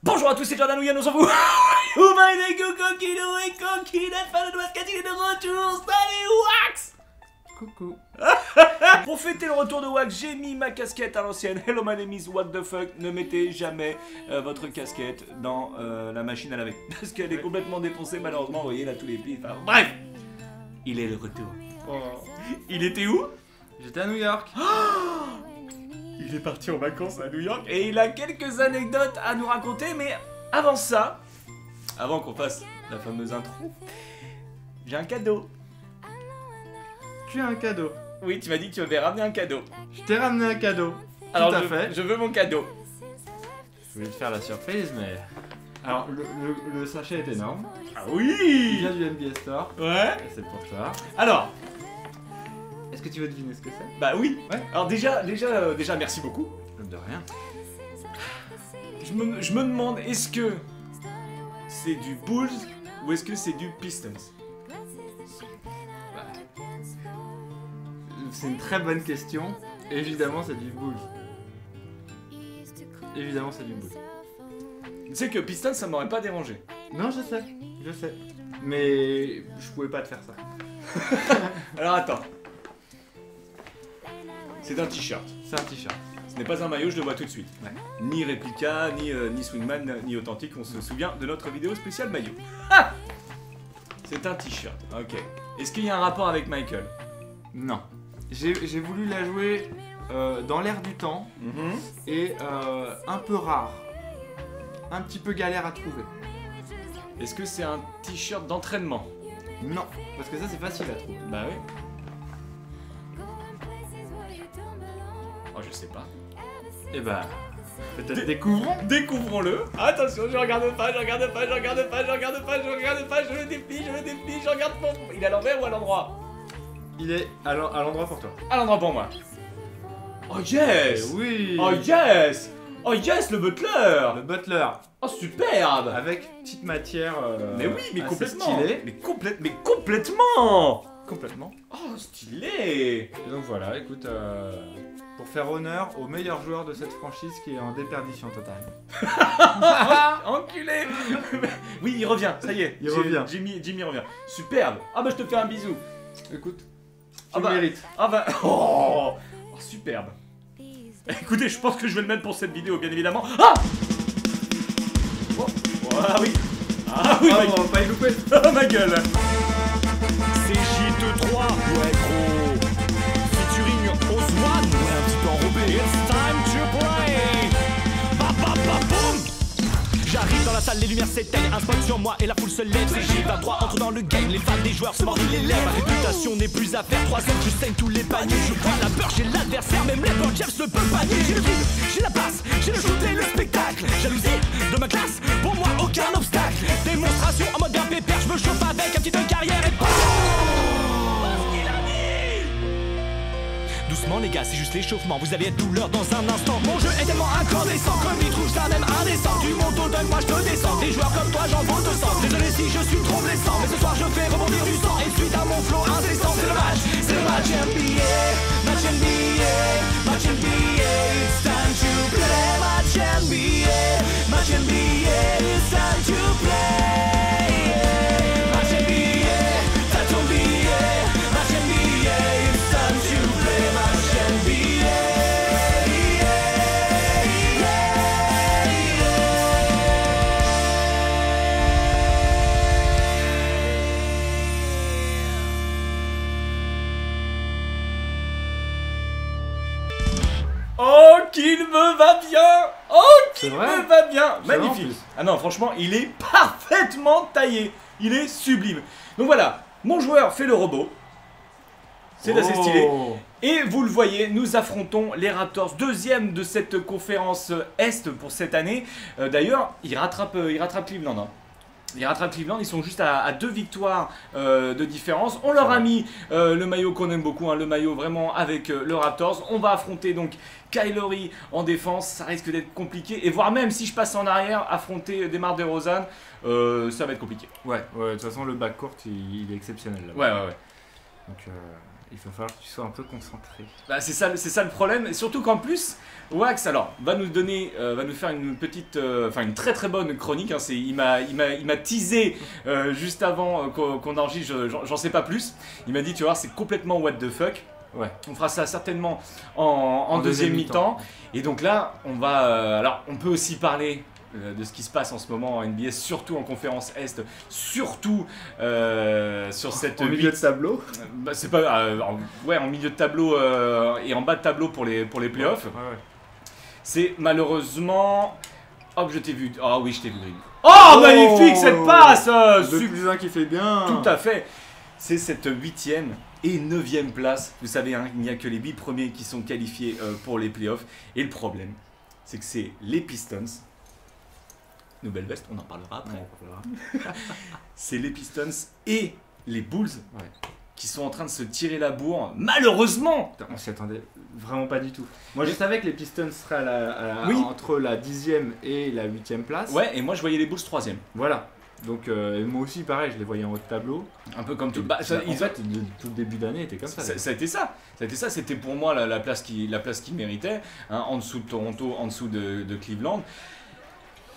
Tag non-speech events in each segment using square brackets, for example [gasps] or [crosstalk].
Bonjour à tous, c'est Jordan Ouyan, on s'en fout Oh my les et coquine, fan de il est de retour, salut Wax Coucou. [laughs] Pour fêter le retour de Wax, j'ai mis ma casquette à l'ancienne. Hello my name is what the fuck. Ne mettez jamais euh, votre casquette dans euh, la machine à laver. [laughs] Parce qu'elle est complètement défoncée, malheureusement, vous voyez là tous les plis. Enfin, bref Il est le retour. Oh. Il était où? J'étais à New York. [gasps] Il est parti en vacances à New York et il a quelques anecdotes à nous raconter, mais avant ça, avant qu'on fasse la fameuse intro, j'ai un cadeau. Tu as un cadeau. Oui, tu m'as dit que tu m'avais ramené un cadeau. Je t'ai ramené un cadeau. Alors Tout à je, fait. je veux mon cadeau. Je voulais te faire la surprise, mais. Alors, le, le- le sachet est énorme. Ah Il oui vient du NBA Store. Ouais Et c'est pour toi. Alors, Est-ce que tu veux deviner ce que c'est? Bah oui. Ouais. Alors déjà, déjà, euh, déjà, merci beaucoup. De rien. Je me, je me demande, est-ce que c'est du Bulls ou est-ce que c'est du Pistons? C'est une très bonne question. Évidemment, c'est du Bulls. Évidemment, c'est du Bulls. Tu sais que Pistons, ça m'aurait pas dérangé. Non, je sais. Je sais. Mais je pouvais pas te faire ça. [laughs] Alors attends. C'est un t-shirt. C'est un t-shirt. Ce n'est pas un maillot, je le vois tout de suite. Ouais. Ni réplica, ni, euh, ni swingman, ni authentique, on se souvient de notre vidéo spéciale maillot. Ah C'est un t-shirt, ok. Est-ce qu'il y a un rapport avec Michael? Non. J'ai voulu la jouer euh, dans l'air du temps et euh, un peu rare. Un petit peu galère à trouver. Est-ce que c'est un t-shirt d'entraînement? Non, parce que ça c'est facile à trouver. Bah oui. Oh, je sais pas. Et bah, peut-être découvrons. Découvrons-le. Attention, je regarde pas, je regarde pas, je regarde pas, je regarde pas, je regarde pas, je le déplie, je le déplie, je regarde pas. Il est à l'envers ou à l'endroit? Il est à l'en- à l'endroit pour toi. À l'endroit pour moi. Oh yes Eh oui Oh yes Oh yes, le butler Le butler, Oh superbe avec petite matière. euh, Mais oui, mais assez complètement. Mais, complè- mais complètement Complètement. Oh, stylé Et donc voilà, écoute, euh, pour faire honneur au meilleur joueur de cette franchise qui est en déperdition totale. [laughs] Enculé [laughs] Oui, il revient, ça y est. Il revient. Jimmy, Jimmy revient. Superbe Ah bah je te fais un bisou Écoute, tu Ah bah- mérites. Ah bah... [laughs] Oh, Oh, Superbe Écoutez, je pense que je vais le mettre pour cette vidéo, bien évidemment. Ah oh, oh, Ah oui Ah oui, Ah, ma, on va pas y louper. Ah, ma gueule C'est JT3 Ouais, les lumières s'éteignent, un spot sur moi et la foule se lève. C'est J23 entre dans le game, les fans des joueurs se mordent les lèvres. Ma réputation n'est plus à faire, 3 ans je saigne tous les paniers. Je prends la peur, j'ai l'adversaire, même les James ne peut pas nier. J'ai le dribble, j'ai la passe, j'ai le shoot et le spectacle. Jalousie de ma classe, pour moi aucun obstacle. Démonstration en mode bien pépère, je me chauffe avec un petit de carrière et Les gars, c'est juste l'échauffement, vous être douleur dans un instant. Mon jeu est tellement incandescent, comme ils trouvent ça même indécent. Du monde au donne, moi je te descends, des joueurs comme toi j'en vaux 200 Désolé si je suis trop blessant, mais ce soir je fais rebondir du sang. Et suite à mon flow incessant, c'est le match, c'est le match NBA Match NBA, match NBA, it's time to play. Match NBA, match NBA, it's time to play Qu'il me va bien Oh, qu'il me va bien Magnifique. Ah non, franchement, il est parfaitement taillé Il est sublime Donc voilà, mon joueur fait le robot. C'est assez Oh. stylé. Et vous le voyez, nous affrontons les Raptors, deuxième de cette conférence Est pour cette année. Euh, D'ailleurs, ils rattrapent, euh, ils rattrapent Cleveland. hein. Ils rattrapent Cleveland, ils sont juste à, à deux victoires euh, de différence. On leur a mis euh, le maillot qu'on aime beaucoup, hein, le maillot vraiment avec euh, le Raptors. On va affronter donc Kylori en défense, ça risque d'être compliqué. Et voire même si je passe en arrière, affronter Demar DeRozan, ça va être compliqué. Ouais, ouais, de toute façon, le backcourt il, il est exceptionnel là. Ouais, ouais, ouais. Donc, euh, il va falloir que tu sois un peu concentré. Bah, c'est ça, c'est ça le problème. Et surtout qu'en plus, Wax, alors, va nous donner, euh, va nous faire une petite, euh, enfin une très très bonne chronique. hein. c'est, il m'a, il m'a, il m'a teasé euh, juste avant qu'on, enregistre. je- J'en, sais pas plus. Il m'a dit, tu vois, c'est complètement what the fuck. Ouais. On fera ça certainement en, en En deuxième, deuxième mi-temps. Et donc là, on va, alors, on peut aussi parler. Euh, de ce qui se passe en ce moment en NBA, surtout en conférence Est, surtout euh, sur cette Au milieu de tableau euh, bah, c'est pas. euh, en- ouais, en milieu de tableau euh, et en bas de tableau pour les, pour les playoffs. Ouais, ouais. C'est malheureusement. Hop, je t'ai vu. Ah oui, je t'ai vu. Green. Oh, magnifique cette passe 2 sup- plus 1 qui fait bien Tout à fait. C'est cette huitième et neuvième place. Vous savez, hein, il n'y a que les huit premiers qui sont qualifiés euh, pour les playoffs. Et le problème, c'est que c'est les Pistons. Nouvelle veste, on en parlera après. [laughs] C'est les Pistons et les Bulls Ouais. qui sont en train de se tirer la bourre. Malheureusement On s'y attendait vraiment pas du tout. Moi je savais que les Pistons seraient à la- à la- Oui. entre la 10ème et la 8ème place. Ouais, et moi je voyais les Bulls troisième. Voilà. Donc euh, moi aussi pareil, je les voyais en haut de tableau. Un peu comme tout. Et- Bah, ça, en ils- fait, de- tout le début d'année était comme ça. ça, ça a été ça. Ça a été ça. C'était pour moi la, la place qui, la place qui méritait. hein, en dessous de Toronto, en dessous de, de Cleveland.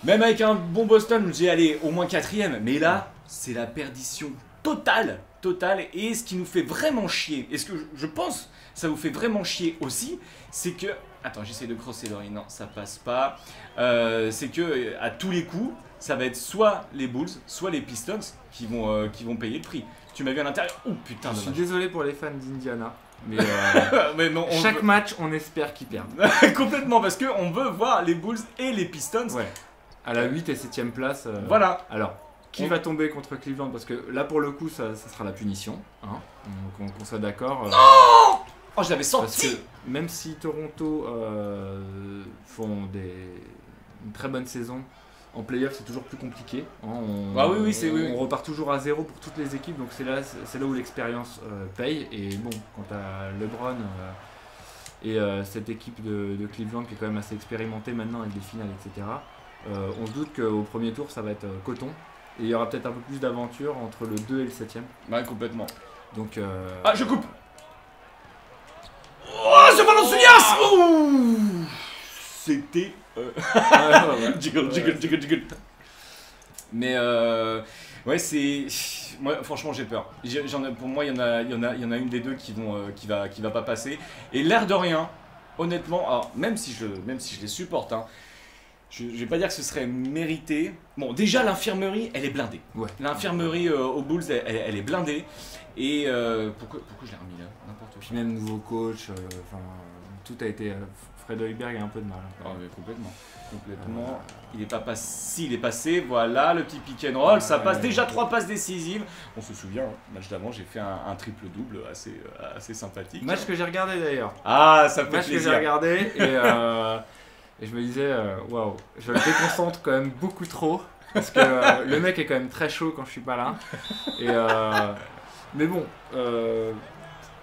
Même avec un bon Boston, je me disais allez au moins quatrième. Mais là, c'est la perdition totale, totale. Et ce qui nous fait vraiment chier, et ce que je, pense, ça vous fait vraiment chier aussi, c'est que attends, j'essaie de crosser l'oreille. Non, ça passe pas. Euh, c'est que à tous les coups, ça va être soit les Bulls, soit les Pistons qui vont, euh, qui vont payer le prix. Tu m'as vu à l'intérieur. Oh putain, Je suis désolé pour les fans d'Indiana, mais [laughs] euh, Mais non, on chaque veut- match on espère qu'ils perdent. [laughs] complètement parce que on veut voir les Bulls et les Pistons. Ouais. À la 8 et 7ème place. euh, Voilà. Alors, qui On- va tomber contre Cleveland? Parce que là pour le coup ça, ça sera la punition. Hein qu'on soit d'accord. euh, Oh, je l'avais Parce senti. que même si Toronto euh, font des, une très bonne saison, en playoff c'est toujours plus compliqué. hein. on, Ah oui, oui, c'est- on, oui, on repart toujours à zéro pour toutes les équipes, donc c'est là, c'est là où l'expérience euh, paye. Et bon, quant à LeBron et cette équipe de, de Cleveland qui est quand même assez expérimentée maintenant avec des finales, etc., on se doute qu'au premier tour ça va être euh, coton. Et il y aura peut-être un peu plus d'aventure entre le 2 et le 7ème. Ouais, complètement. Donc, euh, Ah, je coupe. Oh, ce ballon Ouh C'était. euh, [laughs] jiggle, jiggle, jiggle, jiggle. Mais euh, ouais, c'est. Moi, franchement, j'ai peur. J'en pour moi, il y en a, il y en a, il y en a une des deux qui vont, euh, qui va, qui va pas passer. Et l'air de rien, honnêtement, alors même si je, même si je les supporte, hein, je, je vais pas dire que ce serait mérité. Bon, déjà l'infirmerie, elle est blindée. Ouais. L'infirmerie euh, aux Bulls, elle, elle- elle est blindée. Et euh, pourquoi, pourquoi je l'ai remis là? N'importe Puis quoi. même nouveau coach, euh, enfin tout a été. euh, Fred Hoiberg a un peu de mal. hein. Mais complètement. Complètement. Il est pas passé. Si, il est passé. Voilà, le petit pick and roll. Ça passe déjà trois passes décisives. On se souvient, hein, match d'avant, j'ai fait un, un triple-double assez, euh, assez sympathique. Match que j'ai regardé d'ailleurs. Ah, ça fait Match que j'ai plaisir. regardé et, euh, [laughs] et je me disais, euh, waouh, je le déconcentre quand même beaucoup trop. Parce que euh, le mec est quand même très chaud quand je suis pas là. Et, euh, mais bon, euh,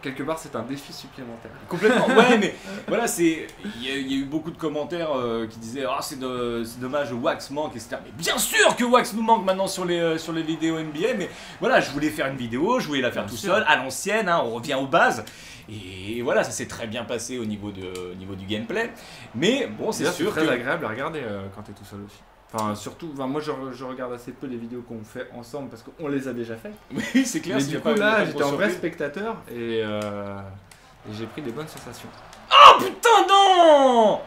quelque part c'est un défi supplémentaire. Complètement. [laughs] Ouais, mais voilà, c'est. Il y, a- il y a eu beaucoup de commentaires euh, qui disaient Ah, c'est de- c'est dommage, Wax manque, etc. Mais bien sûr que Wax nous manque maintenant sur les, euh, sur les vidéos NBA. Mais voilà, je voulais faire une vidéo, je voulais la faire Bien tout sûr. seul, à l'ancienne, hein, on revient aux bases. Et voilà, ça s'est très bien passé au niveau, de, au niveau du gameplay. Mais bon, c'est sûr très que. agréable à regarder euh, quand t'es tout seul aussi. Enfin, surtout, enfin, moi je, re- je regarde assez peu les vidéos qu'on fait ensemble parce qu'on les a déjà fait. [laughs] Oui, c'est clair. Mais du coup, pas- là, j'étais en vrai spectateur et, euh, et j'ai pris des bonnes sensations. Oh putain, non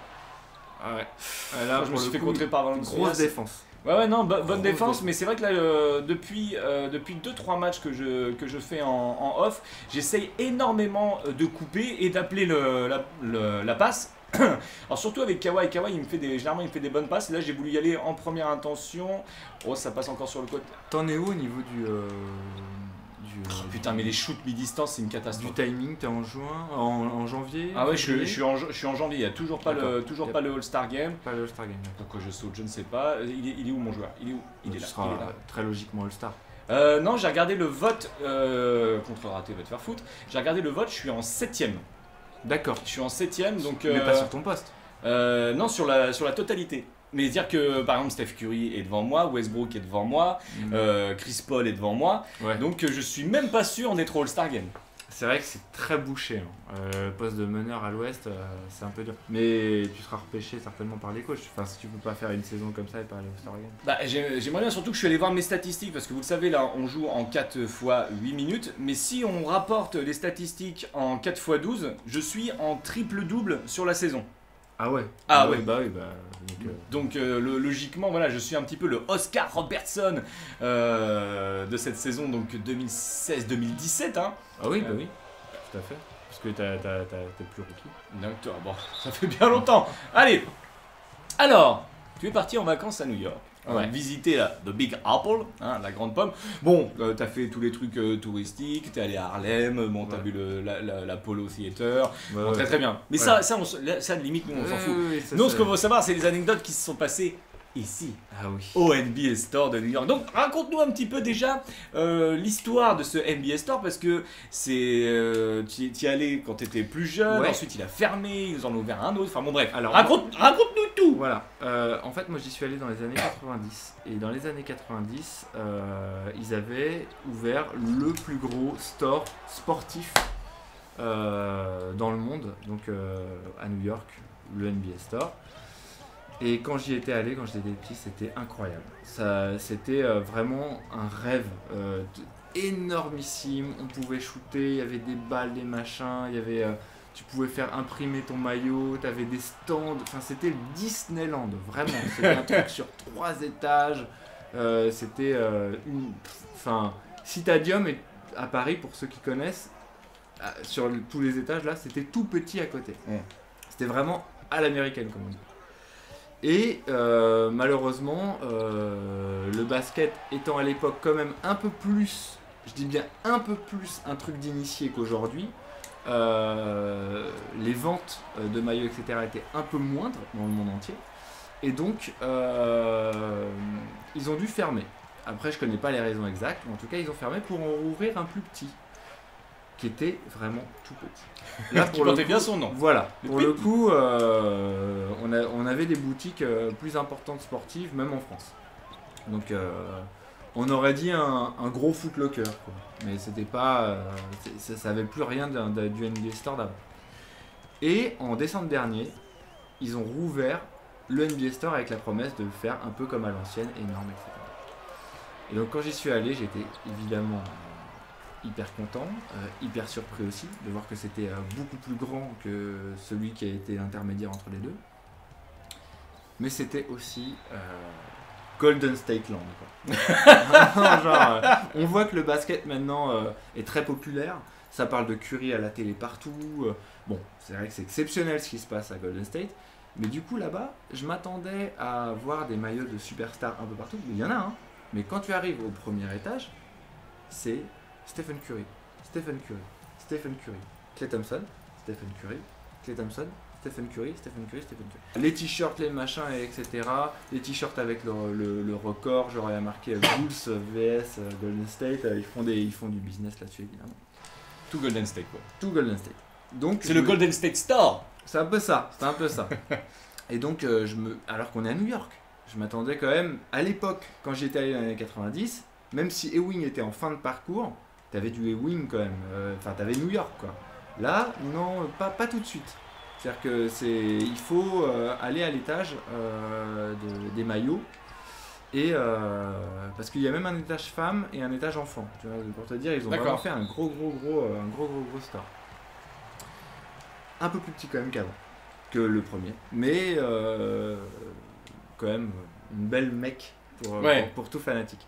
Ah ouais. Ah, là, Je me suis fait contrer par une grosse défense. Ouais, ouais, non, bo- bonne défense, défense. mais c'est vrai que là, euh, depuis, euh, depuis 2-3 matchs que je, que je fais en, en off, j'essaye énormément euh, de couper et d'appeler le, la, le- la passe. [coughs] Alors surtout avec Kawhi, Kawhi il me fait des, généralement il me fait des bonnes passes, et là j'ai voulu y aller en première intention, oh ça passe encore sur le côté. T'en es où au niveau du. euh, du euh, Oh, putain mais les shoots mi-distance c'est une du catastrophe. timing, t'es en juin, en, en janvier Ah ouais, je, suis en, je suis en janvier, il n'y a toujours pas le, toujours pas le All-Star Game. Pas le All-Star Game. Pourquoi je saute, je ne sais pas. Il est, il est où mon joueur? Il est où? Il est là. il est là. très logiquement All-Star. Euh, non, j'ai regardé le vote euh, contre raté va te faire foutre. J'ai regardé le vote, je suis en septième. D'accord. Je suis en septième, donc Mais euh, pas sur ton poste. euh, non sur la sur la totalité. Mais dire que par exemple Steph Curry est devant moi, Westbrook est devant moi, Mm. euh, Chris Paul est devant moi, ouais. donc je suis même pas sûr d'être All-Star Game. C'est vrai que c'est très bouché. hein. Euh, poste de meneur à l'ouest, euh, c'est un peu dur. Mais tu seras repêché certainement par les coachs. Enfin, si tu peux pas faire une saison comme ça et pas aller au Star Game. Bah, j'ai- J'aimerais bien surtout que je suis allé voir mes statistiques parce que vous le savez là on joue en 4 fois 8 minutes mais si on rapporte les statistiques en 4 fois 12 je suis en triple double sur la saison. Ah ouais Ah ouais. Bah oui, bah. Donc, euh, Donc euh, le- logiquement voilà je suis un petit peu le Oscar Robertson euh, de cette saison donc 2016-2017 hein. Ah oui, bah oui, tout à fait. Parce que t'es plus rookie. D'accord, bon [laughs] ça fait bien longtemps. Allez alors tu es parti en vacances à New York. Ouais. Visiter la The Big Apple, hein, la grande pomme. Bon, euh, t'as fait tous les trucs euh, touristiques, t'es allé à Harlem, bon, t'as Ouais. vu le, la, la- l'Apollo Theater, Ouais, Bon, ouais. très très bien. Mais ça, ça, on, limite, nous, on s'en fout. Nous, ce qu'on veut savoir, c'est les anecdotes qui se sont passées ici, Ah oui. au NBA Store de New York. Donc, raconte-nous un petit peu déjà euh, l'histoire de ce NBA Store, parce que c'est. Euh, tu y allé quand t'étais plus jeune, Ouais. ensuite il a fermé, ils en ont ouvert un autre. Enfin, bon, bref. Alors- raconte, raconte-nous tout Voilà. Euh, en fait, moi, j'y suis allé dans les années 90. Et dans les années 90, euh, ils avaient ouvert le plus gros store sportif dans le monde, donc à New York, le NBA Store. Et quand j'y étais allé, quand j'étais petit, c'était incroyable. Ça, c'était euh, vraiment un rêve euh, énormissime. On pouvait shooter, il y avait des balles, des machins, il y avait, euh, tu pouvais faire imprimer ton maillot, tu avais des stands. Enfin, c'était le Disneyland, vraiment. C'était un truc sur trois étages. Euh, c'était une, enfin, Citadium est à Paris pour ceux qui connaissent. Sur tous les étages là, c'était tout petit à côté. C'était vraiment à l'américaine comme on dit. Et euh, malheureusement, euh, le basket étant à l'époque quand même un peu plus, je dis bien un peu plus un truc d'initié qu'aujourd'hui, euh, les ventes de maillots, etc. étaient un peu moindres dans le monde entier. Et donc, ils ont dû fermer. Après, je connais pas les raisons exactes, mais en tout cas, ils ont fermé pour en rouvrir un plus petit, qui était vraiment tout petit. [laughs] Là, pour portait bien son nom. voilà, Le pour le coup, euh, on, a- on avait des boutiques euh, plus importantes sportives, même en France. Donc, euh, on aurait dit un, un gros footlocker, quoi. Mais c'était pas. euh, ça, ça avait plus rien du NBA Store d'avant. Et en décembre dernier, ils ont rouvert le NBA Store avec la promesse de le faire un peu comme à l'ancienne, énorme, etc. Et donc, quand j'y suis allé, j'étais évidemment hyper content, euh, hyper surpris aussi de voir que c'était euh, beaucoup plus grand que celui qui a été intermédiaire entre les deux. Mais c'était aussi euh, Golden State Land. [laughs] on voit que le basket maintenant est très populaire. Ça parle de Curry à la télé partout. bon, c'est vrai que c'est exceptionnel ce qui se passe à Golden State. Mais du coup, là-bas, je m'attendais à voir des maillots de superstars un peu partout. Il y en a, hein. Mais quand tu arrives au premier étage, c'est Stephen Curry, Stephen Curry, Stephen Curry, Clay Thompson, Stephen Curry, Clay Thompson, Stephen Curry, Stephen Curry, Stephen Curry. Les t-shirts, les machins, et etc. Les t-shirts avec le, le- le record, genre il y a marqué euh, Bulls vs euh, Golden State. euh, Ils font, des, ils font du business là-dessus évidemment. Tout Golden State, quoi. Tout Golden State. Donc C'est le Golden State Store c'est un peu ça, c'est un peu ça. Et donc, euh, je me... alors qu'on est à New York, je m'attendais quand même, à l'époque, quand j'étais allé dans les années 90, même si Ewing était en fin de parcours, t'avais du Ewing quand même, euh, enfin t'avais New York quoi. Là, non, pas, pas tout de suite. C'est-à-dire que c'est, il faut euh, aller à l'étage euh, de- des maillots. Et parce qu'il y a même un étage femme et un étage enfant. Tu vois, pour te dire, ils ont vraiment fait un gros, gros, gros, un gros, gros, gros store. Un peu plus petit quand même qu'avant, que le premier. Mais quand même une belle mec pour, Ouais. pour, pour tout fanatique.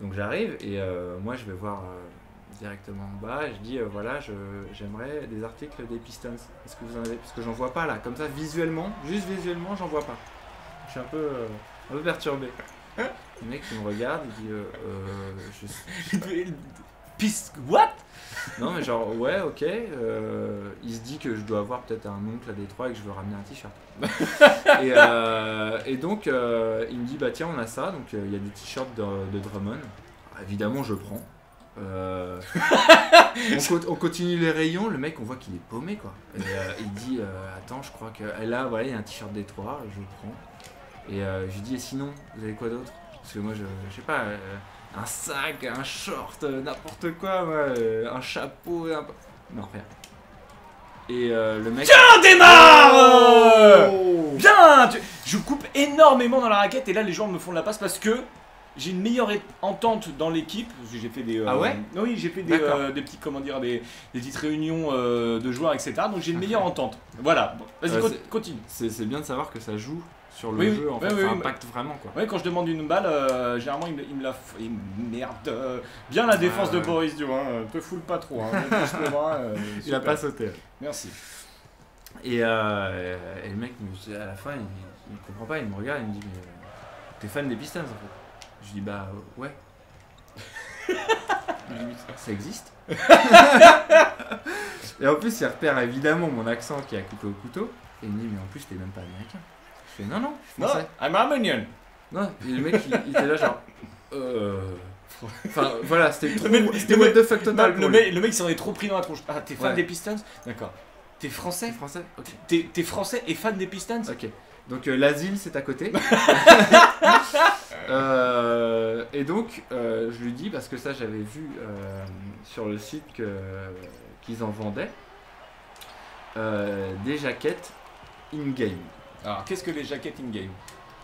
Donc j'arrive et euh, moi je vais voir euh, directement en bas et je dis euh, voilà je- j'aimerais des articles des Pistons. Est-ce que vous en avez Parce que j'en vois pas là, comme ça visuellement, juste visuellement j'en vois pas. Je suis un peu, euh, un peu perturbé. Le mec il me regarde, il dit euh, euh, je, Piste. What? Non, mais genre, ouais, ok. euh, il se dit que je dois avoir peut-être un oncle à Détroit et que je veux ramener un t-shirt. [laughs] et, euh, et donc, euh, il me dit, bah tiens, on a ça. Donc, il y a des t-shirts de, de Drummond. Alors, évidemment, je prends. Euh, on, co- on continue les rayons. Le mec, on voit qu'il est paumé, quoi. Et euh, il dit, euh, attends, je crois que. Et là, voilà, il y a un t-shirt Détroit, je le prends. Et je lui dis, et sinon, vous avez quoi d'autre? Parce que moi, je, je sais pas. euh, un sac, un short, n'importe quoi, moi, un chapeau. un- Non, rien. Et euh, le mec. Tiens, démarre euh, Oh Bien tu- Je coupe énormément dans la raquette et là les joueurs me font de la passe parce que j'ai une meilleure entente dans l'équipe. Parce que J'ai fait des. euh, Ah ouais Oui, j'ai fait des, euh, des petits, comment dire, des, des petites réunions euh, de joueurs, etc. Donc j'ai une meilleure entente. Voilà. Bon, Vas-y, continue. C'est c'est bien de savoir que ça joue sur le Oui, jeu, oui. en fait, oui, ça impacte vraiment quoi. Ouais, quand je demande une balle, euh, généralement il me, il me la. f- il- Merde. euh, bien la défense de ouais. Boris Dio, hein. Te foule pas trop. Hein. Pousse le bras, euh, [laughs] Il a pas sauté. Merci. Et, euh, et le mec, me- à la fin, il, il comprend pas, il me regarde, il me dit Mais t'es fan des Pistons en fait Je dis Bah euh, ouais. [laughs] Ça existe Et en plus, il repère évidemment mon accent qui a coupé au couteau. Et il me dit Mais en plus, t'es même pas américain. Je fais Non, non, je suis Non, français. I'm Armenian. Non, et le mec, il, il était là genre. Euh. Enfin, [laughs] voilà, c'était trop. C'était what the fuck Non, total. le, mec, le mec s'en est trop pris dans la tronche. Ah, t'es fan Ouais. des Pistons? D'accord. T'es français? Français t'es français et fan des Pistons? Ok. Donc euh, l'asile c'est à côté. [laughs] Euh, et donc euh, je lui dis parce que ça j'avais vu euh, sur le site qu'ils en vendaient des jaquettes in game. Alors, qu'est-ce que les jaquettes in-game?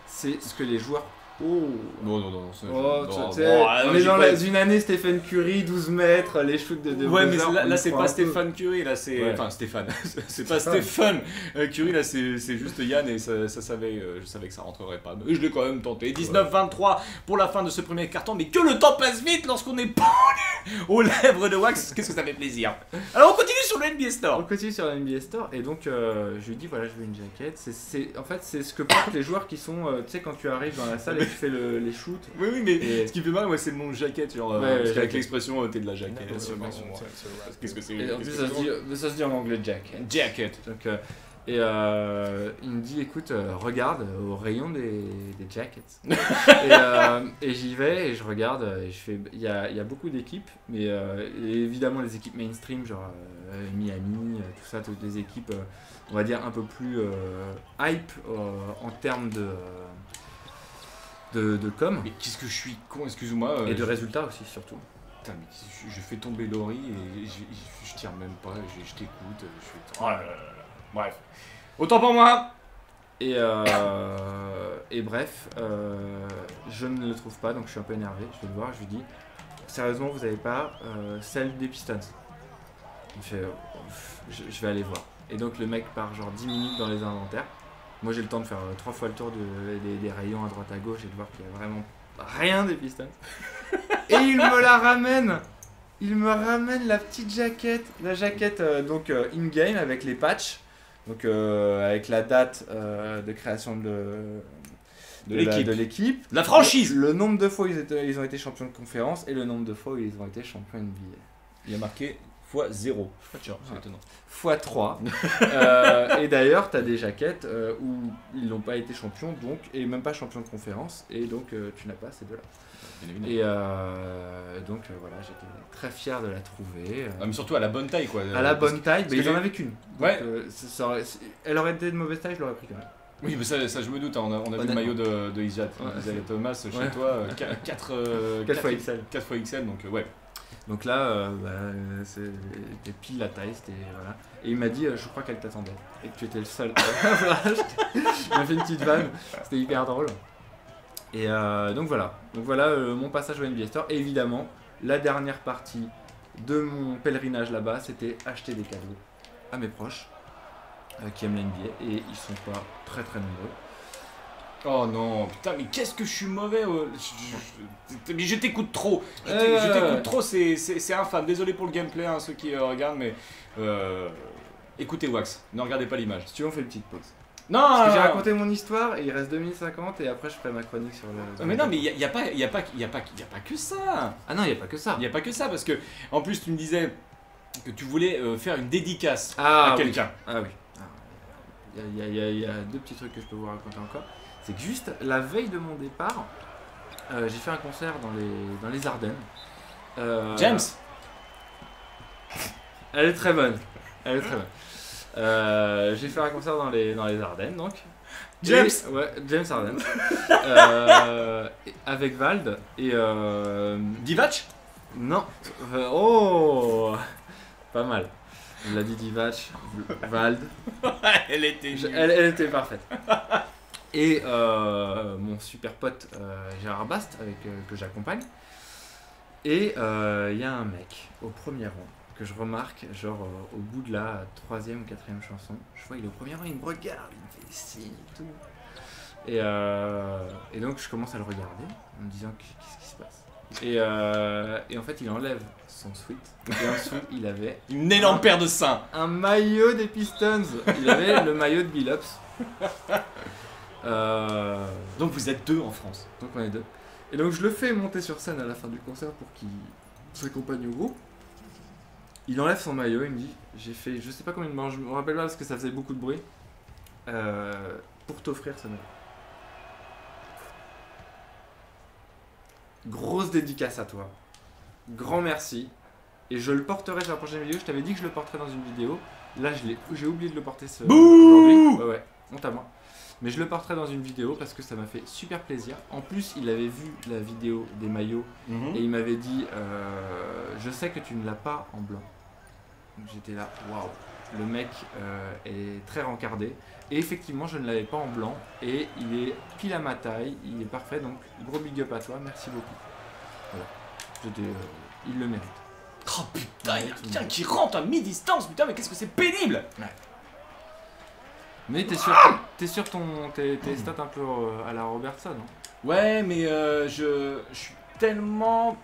C'est ce que les joueurs. Oh. Non, non, non. ça- Oh, non, tu sais, bon, on j'y est dans la- une année Stephen Curry, 12 mètres, les shoots de, de Ouais, mais là, on c'est pas. Stéphane Curie, là c'est. Ouais. Enfin, Stéphane. [laughs] c'est pas Stéphane. Stéphane euh, Curie, là c'est c'est juste Yann et ça, ça savait, euh, je savais que ça rentrerait pas. Mais je l'ai quand même tenté. 19-23 pour la fin de ce premier carton, mais que le temps passe vite lorsqu'on est pendu aux lèvres de Wax. Qu'est-ce que ça fait plaisir. Alors on continue sur le NBA On Store. continue sur la NBA Store et donc euh, je lui dis voilà je veux une jaquette. C'est, c'est- en fait c'est ce que portent les joueurs qui sont euh, tu sais quand tu arrives dans la salle tu fais le- les shoots. Oui, oui, mais Et- ce qui fait mal, ouais, c'est le nom jaquette. Genre, euh, Ouais, parce qu'avec l'expression euh, t'es de la jaquette. Sûr. Qu'est-ce que c'est ça se, c'est dit, euh, ça se dit en anglais jacket. Jacket. Donc, euh, et euh, il me dit écoute euh, regarde euh, au rayon des, des jackets. [laughs] et euh, et j'y vais et je regarde et je fais il y a, il y a beaucoup d'équipes mais euh, évidemment les équipes mainstream genre euh, Miami euh, tout ça toutes les équipes euh, on va dire un peu plus euh, hype euh, en termes de, euh, de de com Mais qu'est-ce que je suis con, excuse-moi. euh, et de je- résultats aussi surtout. Putain, mais je, je fais tomber Laurie et je, je, je tire même pas, je, je t'écoute, je fais. Oh là là là là. Bref. Autant pour moi Et, euh, et bref, euh, je ne le trouve pas, donc je suis un peu énervé. Je vais le voir, je lui dis Sérieusement, vous n'avez pas euh, celle des Pistons Il fait euh, je, je vais aller voir. Et donc le mec part genre 10 minutes dans les inventaires. Moi j'ai le temps de faire euh, trois fois le tour de- des, des rayons à droite à gauche et de voir qu'il n'y a vraiment rien des Pistons. [laughs] et il me la ramène Il me ramène la petite jaquette. La jaquette euh, donc euh, in-game avec les patchs. Donc euh, avec la date de création de, De de l'équipe. La franchise Le, le nombre de fois où ils, étaient- ils ont été champions de conférence et le nombre de fois où ils ont été champions NBA. Il y a marqué x 0. Tiens, c'est Ouais. étonnant. Fois 3. [laughs] Euh, et d'ailleurs, tu as des jaquettes euh, où ils n'ont pas été champions, donc, et même pas champions de conférence, et donc euh, tu n'as pas ces deux-là. Et euh, donc euh, voilà, j'étais très fier de la trouver. euh, Ah, mais surtout à la bonne taille quoi. à la bonne taille, mais que ils en avaient qu'une. Ouais. euh, ça- ça aurait- elle aurait été de mauvaise taille, je l'aurais pris quand même. Oui, mais ça, ça je me doute, hein, on a, on a vu le maillot de, de Isaiah, Ouais, Thomas chez Ouais. toi, 4 4 fois XL. 4 fois XL, donc euh, ouais. Donc là, euh, bah, euh, c'était pile la taille, c'était voilà. Et il m'a dit, euh, je crois qu'elle t'attendait et que tu étais le seul. [laughs] Voilà, il m'a fait une petite vanne, c'était hyper drôle. Et euh, donc voilà, donc voilà euh, mon passage au NBA Store. Et évidemment, la dernière partie de mon pèlerinage là-bas, c'était acheter des cadeaux à mes proches euh, qui aiment la NBA et ils sont pas très très nombreux. Oh non, putain, mais qu'est-ce que je suis mauvais euh, je, je- mais je t'écoute trop Je Euh. t'écoute trop, c'est c'est- c'est infâme. Désolé pour le gameplay, hein, ceux qui euh, regardent, mais... euh, écoutez Wax, ne regardez pas l'image. Si tu veux, on fait une petite pause. Non, Parce que non, j'ai raconté mon histoire et il reste 2050 et après je ferai ma chronique sur le. Mais non, mais il n'y a, y a pas- y a, pas- y a, pas- y a pas que ça Ah non, il n'y a pas que ça. Il n'y a pas que ça, parce que, en plus, tu me disais que tu voulais euh, faire une dédicace Ah, à oui. quelqu'un. Ah oui. Ah, Il y, a- il y a- il y a deux petits trucs que je peux vous raconter encore. C'est que juste la veille de mon départ, euh, j'ai fait un concert dans les, dans les Ardennes. Euh, James [laughs] Elle est très bonne. Elle est très bonne. Euh, j'ai fait un concert dans les, dans les Ardennes donc. James Et- Ouais, James Arden. [laughs] Et- avec Vald et. Divac non. Oh Pas mal. Vladi Divac, Vald. [laughs] Elle était Je- elle était parfaite. Et euh, mon super pote euh, Gérard Bast, avec, euh, que j'accompagne. Et il y a un mec au premier rang que je remarque, genre au bout de la troisième ou quatrième chanson. Je vois, il est au premier rang, il me regarde, il me fait des signes et tout. Et, et donc je commence à le regarder en me disant qu'est-ce qui se passe? Et, et en fait, il enlève son sweat. Et en dessous, il avait [laughs] Une énorme paire de seins. un maillot des Pistons. Il avait le maillot de Billups. Euh, Donc vous êtes deux en France. donc on est deux. Et donc je le fais monter sur scène à la fin du concert pour qu'il s'accompagne au groupe. Il enlève son maillot, il me dit J'ai fait, je sais pas combien de manches, je me rappelle pas parce que ça faisait beaucoup de bruit. euh, pour t'offrir ce maillot. Grosse dédicace à toi. Grand merci. Et je le porterai sur la prochaine vidéo. Je t'avais dit que je le porterais dans une vidéo. Là, j'ai oublié de le porter ce Bouh. Ouais, ouais, honte à moi. Mais je le porterai dans une vidéo parce que ça m'a fait super plaisir. En plus, il avait vu la vidéo des maillots et il m'avait dit euh, Je sais que tu ne l'as pas en blanc. Donc j'étais là, waouh, le mec euh, est très rencardé. Et effectivement, je ne l'avais pas en blanc et il est pile à ma taille, il est parfait. Donc gros big up à toi, merci beaucoup. Voilà, euh, il le mérite. Oh putain, il y a quelqu'un qui rentre à mi-distance, putain, mais qu'est-ce que c'est pénible Mais t'es sur, t'es sur ton, tes, tes stats un peu euh, à la Robertson. hein Ouais, mais euh, je, je suis tellement.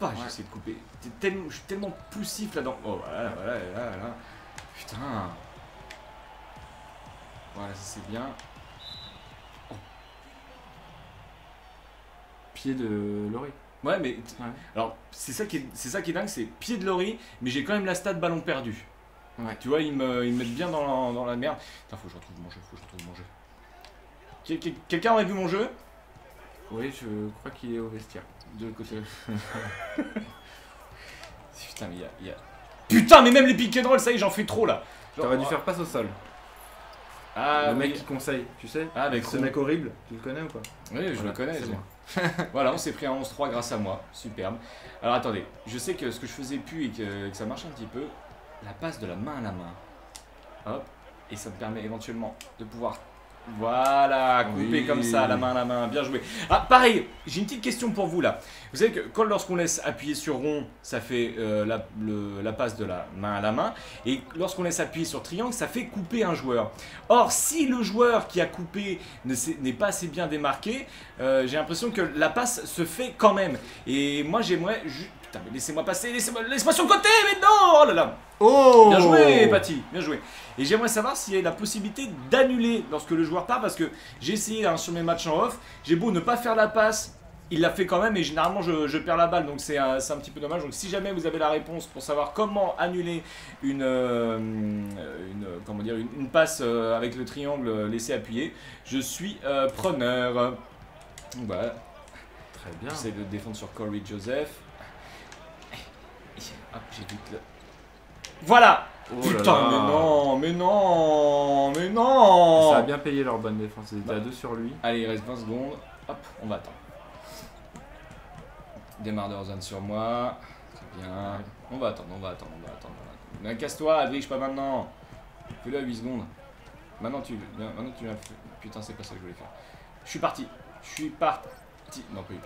Pas, Ouais. j'essaie de couper. Tellement- je suis tellement poussif là-dedans. Oh, voilà, voilà, voilà, voilà. Putain. Voilà, ça c'est bien. Pied de Laurie. Ouais, mais. Ouais. Alors, c'est ça, qui est- c'est ça qui est dingue, c'est pied de Laurie, mais j'ai quand même la stat ballon perdu. Ouais. Tu vois, ils me, ils me mettent bien dans la, dans la merde. Putain, faut que je retrouve mon jeu, faut que je retrouve mon jeu. Quel- quel- Quelqu'un aurait vu mon jeu? Oui, je crois qu'il est au vestiaire. De l'autre côté. [laughs] Putain, mais il y a, il y a- Putain, mais même les pick and roll, ça y est, j'en fais trop là. T'aurais dû faire passe au sol. Ah, le mec oui. qui conseille, tu sais Ah, avec Ce mec horrible, tu le connais ou pas? Oui, je Voilà, le connais. c'est je- moi. [laughs] voilà, on s'est pris un 11-3 grâce à moi. Superbe. Alors attendez, je sais que ce que je faisais plus et que, que ça marche un petit peu, la passe de la main à la main. Hop. Et ça me permet éventuellement de pouvoir. Voilà, couper Oui. comme ça, la main à la main, bien joué. Ah, pareil, j'ai une petite question pour vous là. Vous savez que quand lorsqu'on laisse appuyer sur rond, ça fait euh, la, le- la passe de la main à la main, et lorsqu'on laisse appuyer sur triangle, ça fait couper un joueur. Or, si le joueur qui a coupé n'est pas assez bien démarqué, euh, j'ai l'impression que la passe se fait quand même. Et moi, j'aimerais. Ju- Putain, mais laissez-moi passer, laissez-moi laissez sur le côté, mais non Oh là là Oh Bien joué, Patty, bien joué. Et j'aimerais savoir s'il y a la possibilité d'annuler lorsque le joueur part, parce que j'ai essayé hein, sur mes matchs en off, j'ai beau ne pas faire la passe, il l'a fait quand même, et généralement je, je perds la balle, donc c'est un, c'est un petit peu dommage. Donc si jamais vous avez la réponse pour savoir comment annuler une, euh, une, comment dire, une, une passe euh, avec le triangle euh, laissé appuyer, je suis euh, preneur. Voilà, Très bien. j'essaie de défendre sur Corey Joseph. Hop, j'ai vite le... Voilà Oh là Putain, là. mais non, mais non, mais non Ça a bien payé leur bonne défense, ils étaient Bah. à deux sur lui. Allez, il reste 20 secondes. Hop, on va attendre. Démarre de zone sur moi. C'est bien. On va attendre, on va attendre, on va attendre. on va attendre. Mais casse-toi, Adrich, pas maintenant. Fais-le à 8 secondes. Maintenant tu, maintenant tu fait- Putain, c'est pas ça que je voulais faire. Je suis parti. Je suis parti. Non, plus.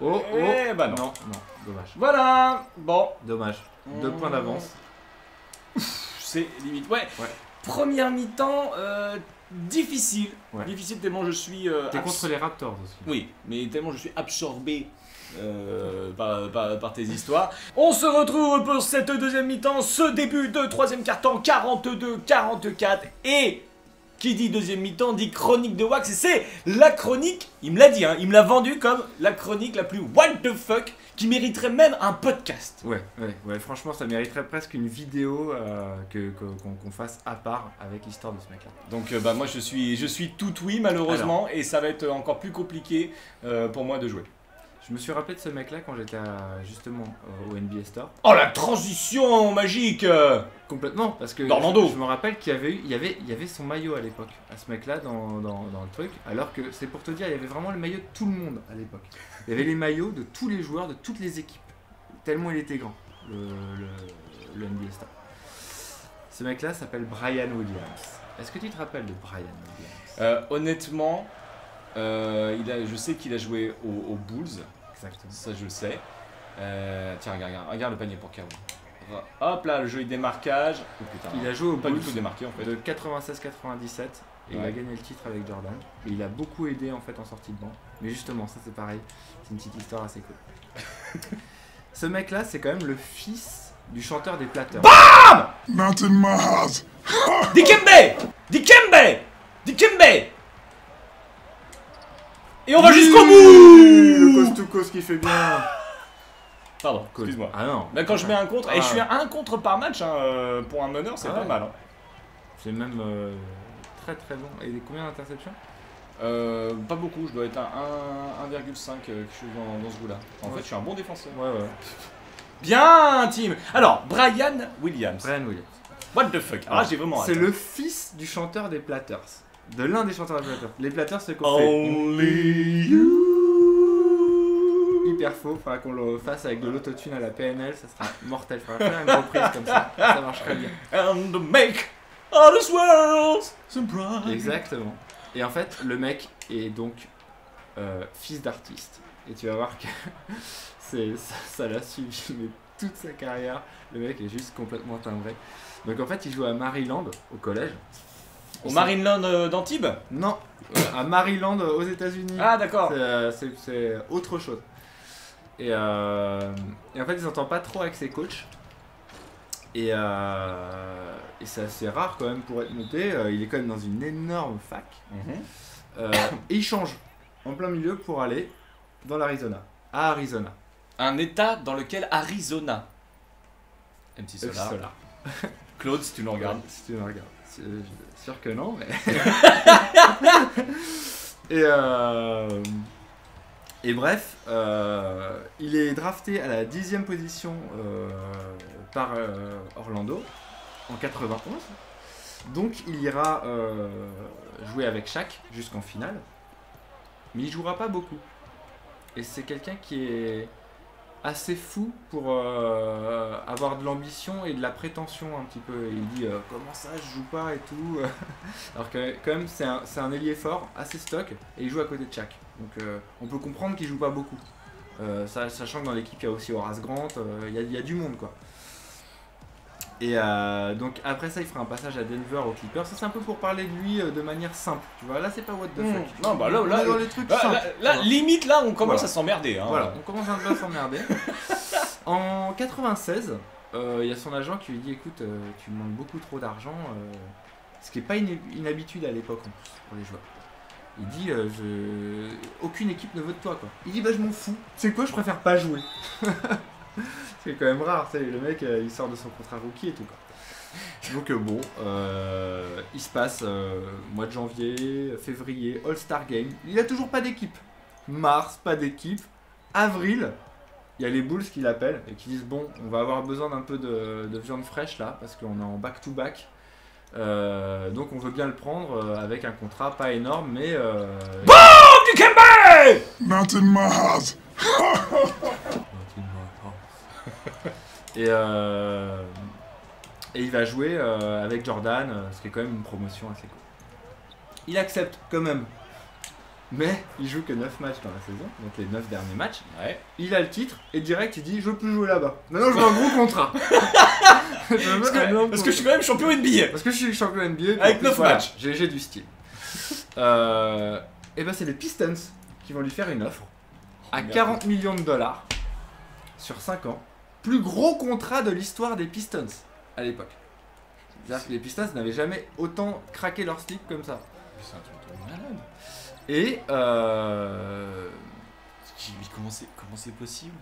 Oh, oh Eh bah non. Non, non, dommage. Voilà Bon, Dommage. Deux points d'avance. c'est limite. Ouais. Ouais. Première mi-temps, euh, difficile. Ouais. Difficile tellement je suis. euh, T'es contre les Raptors aussi. Oui, mais tellement je suis absorbé euh, par, par- par tes histoires. On se retrouve pour cette deuxième mi-temps, ce début de troisième quart-temps, 42-44. Et qui dit deuxième mi-temps dit chronique de Wax. Et c'est la chronique, il me l'a dit, hein, il me l'a vendu comme la chronique la plus what the fuck qui mériterait même un podcast. Ouais, ouais, ouais, franchement, ça mériterait presque une vidéo euh, que- qu'on fasse à part avec l'histoire de ce mec-là. Donc euh, bah, moi je suis, je suis tout oui malheureusement et ça va être encore plus compliqué euh, pour moi de jouer. Je me suis rappelé de ce mec-là quand j'étais justement euh, au NBA Store. Oh la transition magique euh. Complètement, parce que Dormando. je, je me rappelle qu'il y avait, eu- il y avait, il y avait son maillot à l'époque, à ce mec-là dans, dans- dans le truc, alors que c'est pour te dire, il y avait vraiment le maillot de tout le monde à l'époque. Il y avait les maillots de tous les joueurs, de toutes les équipes, tellement il était grand, le, le, le NBA Star. Ce mec-là s'appelle Brian Williams. Est-ce que tu te rappelles de Brian Williams? Euh, honnêtement, euh, il a, je sais qu'il a joué aux, aux Bulls, Exactement. ça je le sais. Euh, tiens, regarde, regarde, regarde le panier pour K.O. Hop là, le joli démarquage. Oh putain, Il a joué au pas du tout démarqué en fait. de 96-97 et il a gagné le titre avec Jordan. Et il a beaucoup aidé en fait en sortie de banc. Mais justement, ça c'est pareil, c'est une petite histoire assez cool. [laughs] Ce mec-là, c'est quand même le fils du chanteur des Platters. Not in my house. Dikembe Dikembe Dikembe Et on va jusqu'au bout Le coast to coast qui fait bien. Pardon, Cool. excuse-moi. Ah non. Quand je mets un contre, et Ah. je suis à un contre par match hein, euh, pour un meneur, c'est Ah pas ouais. mal. hein. C'est même euh, très très bon. Et combien d'interceptions? Euh, pas beaucoup, je dois être à 1 1,5 euh, quelque chose dans, dans ce goût-là. En Ouais. fait, je suis un bon défenseur. Ouais, ouais. Bien, team Alors, Brian Williams. Brian Williams. What the fuck? Ah, j'ai vraiment C'est le fils du chanteur des Platters. De l'un des chanteurs des Platters. Les Platters, c'est qu'on fait Only you. Hyper faux. Faudra qu'on le fasse avec de l'autotune à la PNL. Ça sera mortel. Faudra faire une reprise comme ça. [laughs] Ça marcherait bien. And make all this world bright. Exactement. Et en fait, le mec est donc euh, fils d'artiste. Et tu vas voir que [laughs] c'est ça l'a suivi mais toute sa carrière. Le mec est juste complètement timbré. Donc en fait, il joue à Maryland au collège. Au Marineland euh, d'Antibes? Non, à Maryland aux États-Unis. Ah, d'accord. C'est, euh, c'est autre chose. Et, euh, et en fait, ils s'entendent pas trop avec ses coachs. Et, euh, et c'est assez rare quand même pour être noté. Euh, il est quand même dans une énorme fac. Mhm. Et il change en plein milieu pour aller dans l'Arizona. À Arizona. Un état dans lequel Arizona. MC Solar. Solar. [laughs] Claude, si tu nous regardes. Si tu me regardes. Sûr que non, mais. [laughs] [laughs] et, euh, et bref, euh, il est drafté à la dixième position euh, par euh, Orlando en 91. Donc il ira jouer avec Shaq jusqu'en finale. Mais il jouera pas beaucoup. Et c'est quelqu'un qui est assez fou pour avoir de l'ambition et de la prétention un petit peu. Il dit comment ça je joue pas et tout. [laughs] Alors que quand même c'est un, c'est un ailier fort, assez stock, et il joue à côté de Shaq. Donc euh, on peut comprendre qu'il joue pas beaucoup. Euh, ça- sachant que dans l'équipe il y a aussi Horace Grant, euh, il y, a- il y a du monde quoi. Et euh, donc après ça il fera un passage à Denver aux Clippers. Ça c'est un peu pour parler de lui euh, de manière simple. Tu vois là c'est pas what the Hmm. fuck. Non, bah là- là- est dans les trucs Là, simples. là- là, tu vois. limite, là, on commence Voilà. à s'emmerder. Hein. Voilà, on commence un peu à s'emmerder. [laughs] en 96, euh, il y a son agent qui lui dit écoute, euh, tu me demandes beaucoup trop d'argent, euh, ce qui n'est pas une, une habitude à l'époque en plus pour les joueurs. Il dit euh, je... aucune équipe ne veut de toi quoi. Il dit bah je m'en fous. C'est quoi, je préfère pas jouer. [laughs] C'est quand même rare, tu sais, le mec euh, il sort de son contrat rookie et tout quoi. Donc euh, bon, euh, il se passe mois de janvier, février, All-Star Game. Il a toujours pas d'équipe. Mars, pas d'équipe. Avril, il y a les Bulls qui l'appellent et qui disent bon, on va avoir besoin d'un peu de, de viande fraîche là parce qu'on est en back-to-back. Euh, donc on veut bien le prendre euh, avec un contrat pas énorme mais euh, Not in my house. et, euh, et il va jouer euh, avec Jordan, ce qui est quand même une promotion assez cool. Il accepte quand même. Mais il joue que 9 matchs dans la saison, donc les 9 derniers matchs. Ouais. Il a le titre et direct il dit je veux plus jouer là-bas. Maintenant je veux un gros contrat. [laughs] Parce que, énorme parce que je suis quand même champion NBA. Parce que je suis champion NBA. Avec en plus, neuf voilà, matchs. J'ai du style. [laughs] Euh, et ben c'est les Pistons qui vont lui faire une offre à Merde. 40 millions de dollars sur 5 ans. Plus gros contrat de l'histoire des Pistons à l'époque. C'est-à-dire que les Pistons n'avaient jamais autant craqué leur slip comme ça. C'est un truc de malade. Et euh, mais comment c'est possible?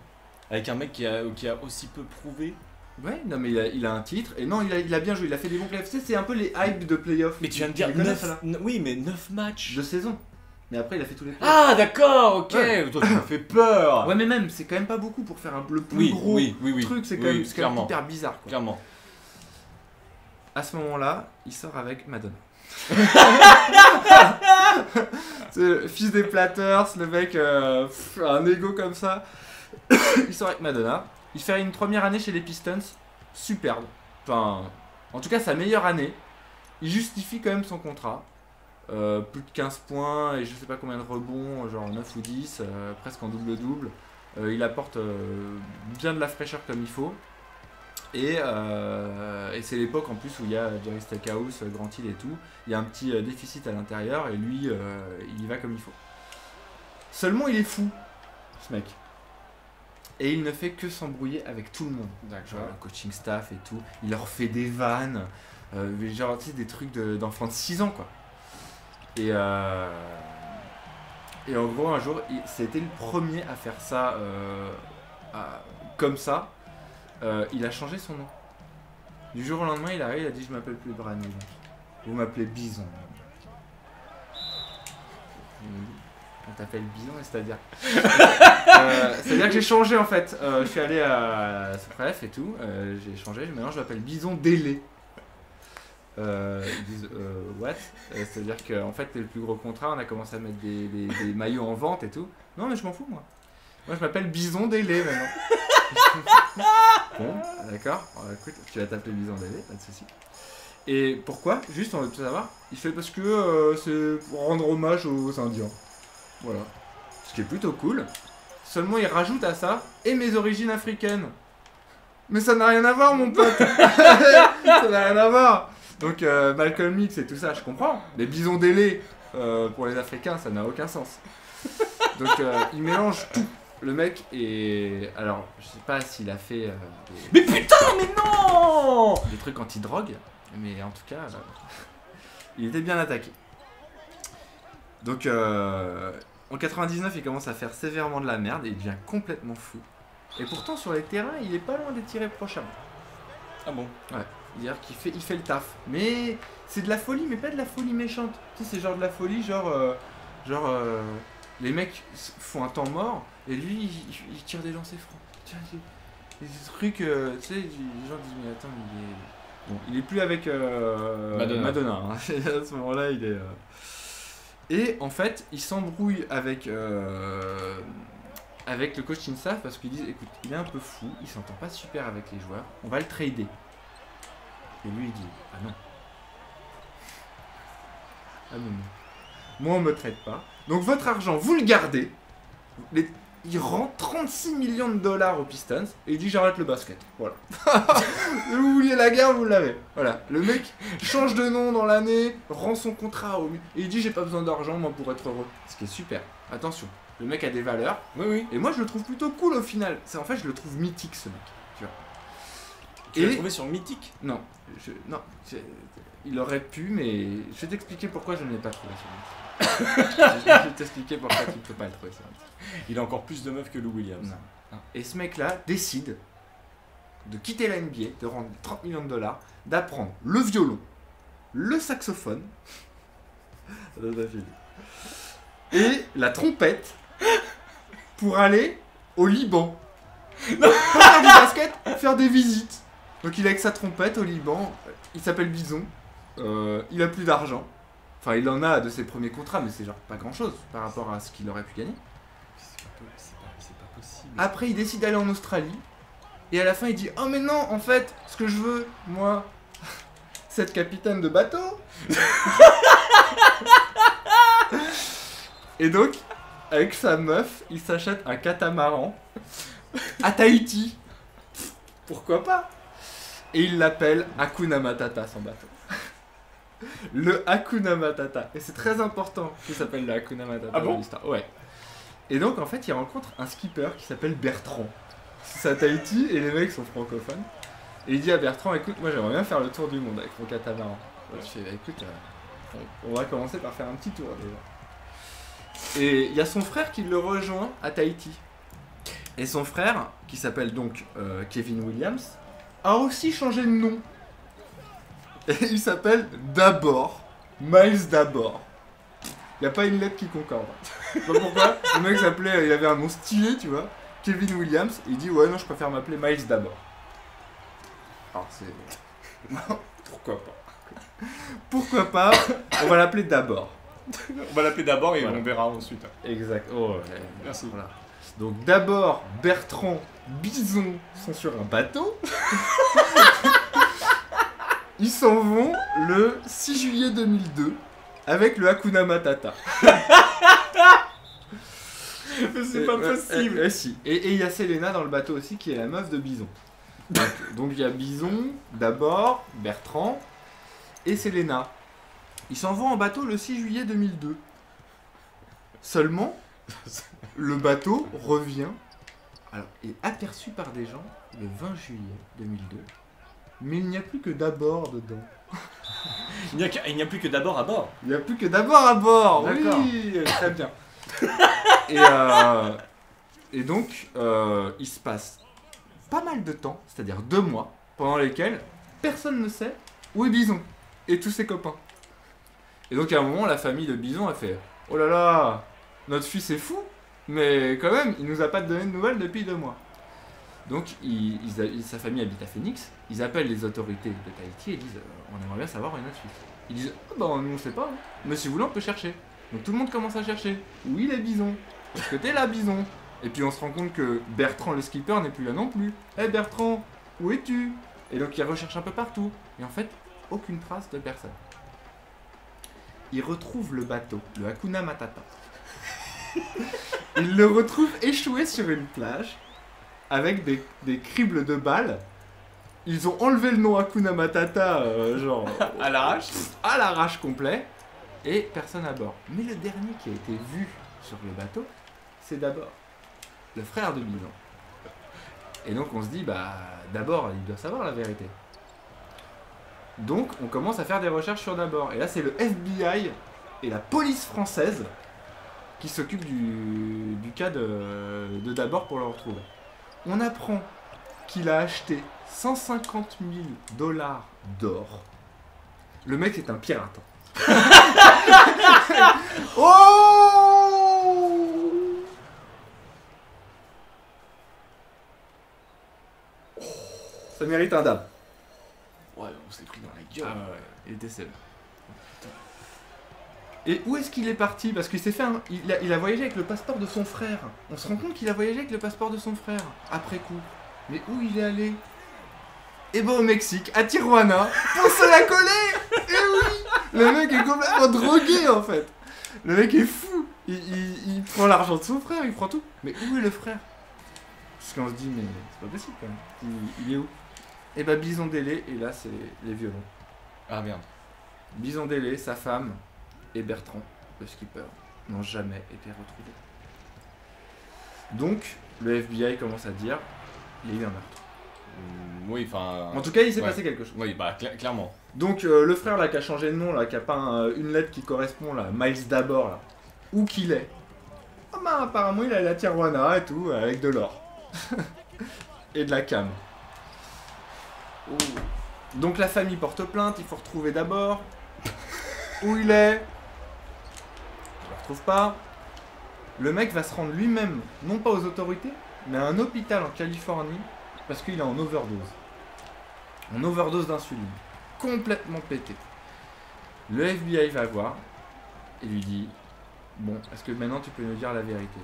Avec un mec qui a, qui a aussi peu prouvé. Ouais, non mais il a, il a un titre et non il a, il a bien joué, il a fait des bons playoffs. Tu sais, c'est un peu les hypes de playoffs. Mais tu viens de dire les connais, 9 ceux-là Oui, mais 9 matchs. de saison. Mais après il a fait tous les playoffs. Ah, d'accord, ok. Ouais. Toi, tu m'as fait peur. Ouais mais même c'est quand même pas beaucoup pour faire un, le plus oui, gros oui, oui, oui. truc, c'est quand, même, quand même hyper bizarre quoi. Clairement. À ce moment-là, il sort avec Madonna. [laughs] c'est le fils des Platters, le mec euh, pff, un ego comme ça. [coughs] il sort avec Madonna. Il fait une première année chez les Pistons, superbe. Enfin, En tout cas, sa meilleure année. Il justifie quand même son contrat. Euh, plus de 15 points et je sais pas combien de rebonds, genre 9 ou 10, euh, presque en double-double. Euh, il apporte bien de la fraîcheur comme il faut. Et, c'est l'époque en plus où il y a Jerry Stackhouse, Grant Hill et tout. Il y a un petit déficit à l'intérieur et lui, il y va comme il faut. Seulement, il est fou, ce mec. Et il ne fait que s'embrouiller avec tout le monde. Genre le coaching staff et tout. Il leur fait des vannes. euh, genre, tu sais, des trucs de- d'enfants de, 6 ans, quoi. Et, euh, et en gros, un jour, c'était le premier à faire ça euh, à- comme ça. Euh, il a changé son nom. Du jour au lendemain, il arrive, il a dit Je m'appelle plus Brani. Vous m'appelez Bison. On t'appelle Bison, c'est-à-dire [laughs] Euh, C'est-à-dire que j'ai changé en fait. Euh, je suis allé à Bref et tout. euh, j'ai changé. Maintenant, je m'appelle Bison Délé. Ils disent what? C'est-à-dire qu'en fait, c'est le plus gros contrat. On a commencé à mettre des, des- des maillots en vente et tout. Non, mais je m'en fous, moi. Moi, je m'appelle Bison Délé maintenant. [laughs] bon, d'accord. Écoute, tu vas t'appeler Bison Délé, pas de soucis. Et pourquoi? Juste, on veut tout savoir. Il fait parce que c'est pour rendre hommage aux Indiens. Voilà. Ce qui est plutôt cool. Seulement, il rajoute à ça et mes origines africaines. Mais ça n'a rien à voir, mon pote. [laughs] ça n'a rien à voir. Donc, euh, Malcolm X et tout ça, je comprends. Mais bison délai euh, pour les Africains, ça n'a aucun sens. Donc, euh, il mélange tout. Le mec est. Alors, je sais pas s'il a fait euh, des, Mais putain, mais non des trucs anti-drogue, mais en tout cas, il était bien attaqué. Donc, euh, en 99, il commence à faire sévèrement de la merde et il devient complètement fou. Et pourtant, sur les terrains, il est pas loin d'être tiré prochainement. Ah bon? C'est-à-dire qu'il fait, il fait le taf. Mais c'est de la folie, mais pas de la folie méchante. Tu sais, c'est genre de la folie, genre. euh, genre. euh, les mecs font un temps mort et lui, il, il tire des lancers francs. Tiens, Des trucs. euh, tu sais, les gens disent, mais attends, il est. Bon, il est plus avec euh, Madonna. hein. [laughs] à ce moment-là, il est. Et en fait, il s'embrouille avec. euh, avec le coaching staff parce qu'ils disent écoute, il est un peu fou, il s'entend pas super avec les joueurs, on va le trader. Et lui il dit Ah non. Ah non, non. Moi on me traite pas. Donc votre argent, vous le gardez. Il rend 36 millions de dollars aux Pistons et il dit j'arrête le basket. Voilà. [laughs] vous vouliez la guerre, vous l'avez. Voilà. Le mec change de nom dans l'année, rend son contrat au... et il dit j'ai pas besoin d'argent moi pour être heureux. Ce qui est super. Attention, le mec a des valeurs Oui, oui. et moi je le trouve plutôt cool au final. C'est en fait je le trouve mythique ce mec. Tu vois. Tu l'as trouvé sur Mythique? Non, je, non, je- il aurait pu, mais je vais t'expliquer pourquoi je ne l'ai pas trouvé sur Mythique. Je vais t'expliquer pourquoi tu ne peux pas le trouver. Il a encore plus de meufs que Lou Williams. Non. Et ce mec-là décide de quitter la NBA, de rendre 30 millions de dollars, d'apprendre le violon, le saxophone, et la trompette pour aller au Liban. Pas faire du basket, faire des visites. Donc il est avec sa trompette au Liban, il s'appelle Bison, euh, il a plus d'argent. Enfin, il en a de ses premiers contrats, mais c'est genre pas grand chose par rapport à ce qu'il aurait pu gagner. C'est pas, c'est pas- c'est pas possible. Après, il décide d'aller en Australie. Et à la fin, il dit Oh, mais non, en fait, ce que je veux, moi, [laughs] c'est être capitaine de bateau. et donc, avec sa meuf, il s'achète un catamaran à Tahiti. Pourquoi pas? Et il l'appelle Hakuna Matata, son bateau. Le Hakuna Matata. Et c'est très important qu'il s'appelle le Hakuna Matata. Ah bon dans l'histoire. Ouais. Et donc, en fait, il rencontre un skipper qui s'appelle Bertrand. C'est à Tahiti et les mecs sont francophones. Et il dit à Bertrand Écoute, moi j'aimerais bien faire le tour du monde avec mon catamaran. Ouais, je fais Bah, Écoute, euh, on, on va commencer par faire un petit tour déjà. Et il y a son frère qui le rejoint à Tahiti. Et son frère, qui s'appelle donc euh, Kevin Williams, a aussi changé de nom. Et il s'appelle d'abord Miles d'abord. Il n'y a pas une lettre qui concorde. Je sais pas pourquoi. Le mec s'appelait, il avait un nom stylé, tu vois. Kevin Williams. Il dit ouais non, je préfère m'appeler Miles d'abord. Alors c'est [laughs] pourquoi pas. Pourquoi pas On va l'appeler d'abord. On va l'appeler d'abord et Voilà. on verra ensuite. Exact. Oh, ouais. Merci. Voilà. Donc d'abord, Bertrand, Bison sont sur un bateau. [laughs] Ils s'en vont le 6 juillet 2002 avec le Hakuna Matata. C'est pas possible. si. Et il y a Selena dans le bateau aussi qui est la meuf de Bison. Donc donc, il y a Bison, d'abord, Bertrand et Selena. Ils s'en vont en bateau le 6 juillet 2002. Seulement, le bateau revient alors, est aperçu par des gens le 20 juillet 2002. Mais il n'y a plus que d'abord dedans. [laughs] Il n'y a, plus que d'abord à bord. Il n'y a plus que d'abord à bord. D'accord. Oui, très bien. [laughs] et, euh, et donc, euh, il se passe pas mal de temps, c'est-à-dire deux mois, pendant lesquels personne ne sait où est Bison et tous ses copains. Et donc, à un moment, la famille de Bison a fait Oh là là, notre fils est fou, mais quand même, il nous a pas donné de nouvelles depuis deux mois. Donc, ils sa famille habite à Phoenix. Ils appellent les autorités de Tahiti et disent euh, On aimerait bien savoir où est notre fils. Ils disent Ah bah, nous on sait pas, hein. mais si vous voulez, on peut chercher. Donc, tout le monde commence à chercher. Où il est Bison Est-ce que t'es là, Bison Et puis, on se rend compte que Bertrand, le skipper, n'est plus là non plus. Hé Bertrand, où es-tu? Et donc, il recherche un peu partout. Et en fait, aucune trace de personne. Il retrouve le bateau, le Hakuna Matata. [laughs] Il le retrouve échoué sur une plage avec des, des cribles de balles. Ils ont enlevé le nom Hakuna Matata, euh, genre [laughs] À l'arrache. à l'arrache complet, et personne à bord. Mais le dernier qui a été vu sur le bateau, c'est d'abord le frère de Bison. Et donc on se dit, bah d'abord, il doit savoir la vérité. Donc on commence à faire des recherches sur d'abord. Et là, c'est le FBI et la police française qui s'occupent du, du cas de, de d'abord pour le retrouver. On apprend qu'il a acheté 150 000 dollars d'or. Le mec est un pirate. [laughs] oh Ça mérite un dab. Ouais, on s'est pris dans la Ah gueule. ouais, il était sévère. Et où est-ce qu'il est parti? Parce qu'il s'est fait un- il, a, il a voyagé avec le passeport de son frère. On se rend compte qu'il a voyagé avec le passeport de son frère, après coup. Mais où il est allé? Eh ben au Mexique, à Tijuana, pour se la coller Eh oui Le mec est complètement drogué en fait Le mec est fou il, il- il prend l'argent de son frère, il prend tout. Mais où est le frère? Parce qu'on se dit, mais c'est pas possible quand même. Il, il est où? Eh ben Bison Délé, et là c'est les violons. Ah merde. Bison Délé, sa femme et Bertrand, le skipper, n'ont jamais été retrouvés. Donc, le FBI commence à dire il y a eu un meurtre. Mm, Oui, enfin. En tout cas, il s'est Ouais. passé quelque chose. Oui, bah cla- clairement. Donc, euh, le frère là qui a changé de nom, là, qui a peint euh, une lettre qui correspond là, Miles d'abord, là, où qu'il est? Ah bah, apparemment, il a la Tijuana et tout, avec de l'or. [laughs] et de la cam. Donc, la famille porte plainte, il faut retrouver d'abord. où il est? Pas. Le mec va se rendre lui-même, non pas aux autorités, mais à un hôpital en Californie, parce qu'il est en overdose. En overdose d'insuline. Complètement pété. Le FBI va voir et lui dit Bon, est-ce que maintenant tu peux nous dire la vérité?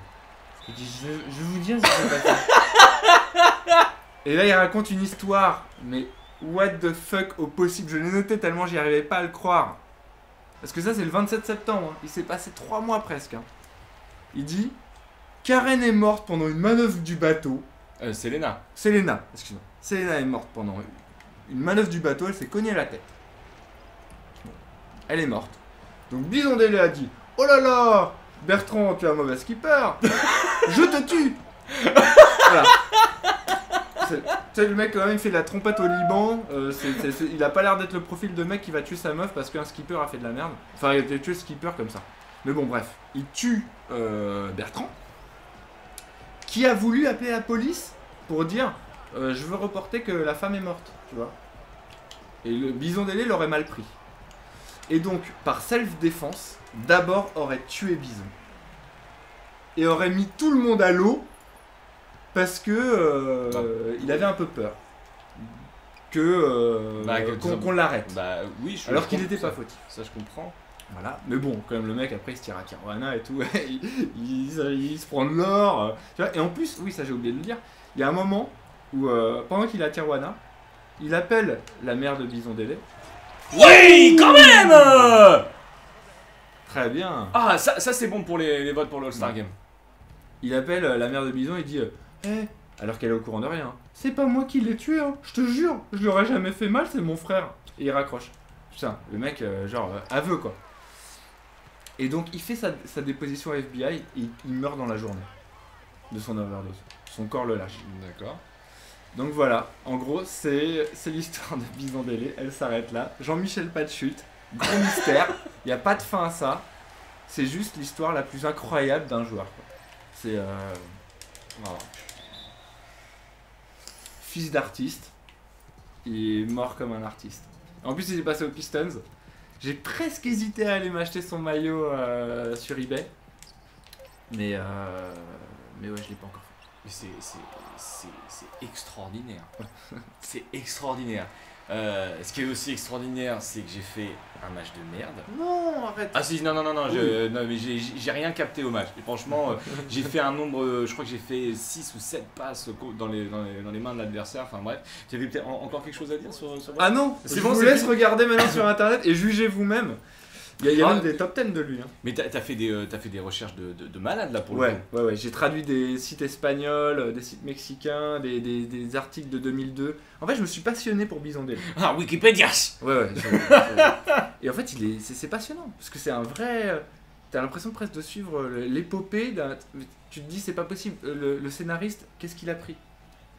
Il dit Je, je vais vous dire ce qui s'est passé. [laughs] et là, il raconte une histoire, mais what the fuck au possible? Je l'ai noté tellement j'y arrivais pas à le croire. Parce que ça, c'est le 27 septembre. hein. Il s'est passé trois mois presque. hein. Il dit Karen est morte pendant une manœuvre du bateau. Euh, Selena. Selena, excuse-moi. Selena est morte pendant une manœuvre du bateau, elle s'est cognée la tête. Bon. Elle est morte. Donc Bison Délé a dit Oh là là Bertrand, tu es un mauvais skipper Je te tue Voilà. Tu sais, le mec, quand même, il fait de la trompette au Liban. euh, il a pas l'air d'être le profil de mec qui va tuer sa meuf parce qu'un skipper a fait de la merde. Enfin, il a tué le skipper comme ça. Mais bon, bref. Il tue euh, Bertrand, qui a voulu appeler la police pour dire euh, Je veux reporter que la femme est morte, tu vois. Et le bison délai l'aurait mal pris. Et donc, par self-défense, d'abord aurait tué Bison. Et aurait mis tout le monde à l'eau parce que euh, Bah. il avait un peu peur. Que euh, Bah, qu'on l'arrête. Bah oui, je Alors qu'il n'était pas fautif. Ça, je comprends. Voilà. Mais bon, quand même, le mec, après, il se tire à Tijuana et tout. [laughs] il, il- il se prend de l'or. euh. Et en plus, oui, ça j'ai oublié de le dire, il y a un moment où, euh, pendant qu'il est à Tijuana, Il appelle la mère de Bison Délé. Oui, quand même euh Très bien. Ah, ça, ça c'est bon pour les, les votes pour le All-Star Game. Il appelle la mère de Bison et dit Eh, alors qu'elle est au courant de rien. C'est pas moi qui l'ai tué, hein. je te jure. Je lui aurais jamais fait mal, c'est mon frère. Et il raccroche. Putain, le mec, euh, genre, euh, aveu quoi. Et donc, il fait sa, sa déposition à FBI et il meurt dans la journée de son overdose. Son corps le lâche. D'accord. Donc voilà, en gros, c'est l'histoire de Bison Délé. Elle s'arrête là. Jean-Michel pas de chute. Gros mystère. Il n'y a pas de fin à ça. C'est juste l'histoire la plus incroyable d'un joueur. C'est. euh, voilà. Fils d'artiste. Il est mort comme un artiste. En plus, il est passé aux Pistons. J'ai presque hésité à aller m'acheter son maillot euh, sur eBay. Mais. euh, Mais ouais, je l'ai pas encore fait. C'est extraordinaire. [laughs] c'est extraordinaire. Euh, ce qui est aussi extraordinaire, c'est que j'ai fait un match de merde. Non, arrête. Ah si, non, non, non, non, je- non, mais j'ai, rien capté au match. Et franchement, euh, [laughs] j'ai fait un nombre, euh, je crois que j'ai fait 6 ou 7 passes dans les, dans les, dans les mains de l'adversaire. Enfin bref, tu avais peut-être en- encore quelque chose à dire sur, sur Ah non, je bon, vous laisse regarder maintenant sur internet et jugez vous-même. Il y a, il y a Ah. même des top 10 de lui. hein. Mais t'as, t'as fait des, euh, t'as fait des recherches de, de, de malade là pour le Ouais, coup. ouais, ouais. J'ai traduit des sites espagnols, euh, des sites mexicains, des, des- des articles de 2002. En fait, je me suis passionné pour Bison Délé. Ah, Wikipédia Ouais, ouais. Et en fait, est, c'est, passionnant parce que c'est un vrai. euh, T'as l'impression presque de suivre l'épopée d'un. Tu te dis, c'est pas possible. Le, le scénariste, qu'est-ce qu'il a pris?